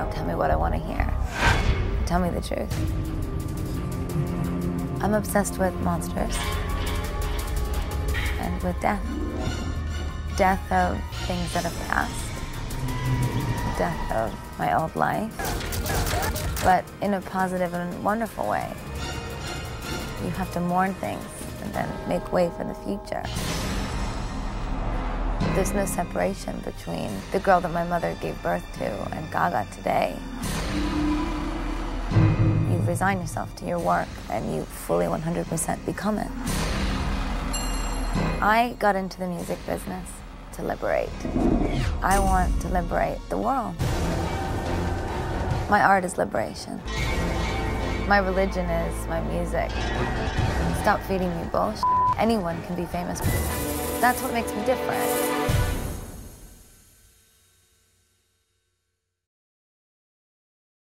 don't tell me what I want to hear. Tell me the truth. I'm obsessed with monsters and with death. Death of things that have passed, death of my old life, but in a positive and wonderful way. You have to mourn things and then make way for the future. There's no separation between the girl that my mother gave birth to and Gaga today. You resign yourself to your work and you fully 100% become it. I got into the music business to liberate. I want to liberate the world. My art is liberation. My religion is my music. Stop feeding me bullshit. Anyone can be famous. That's what makes me different.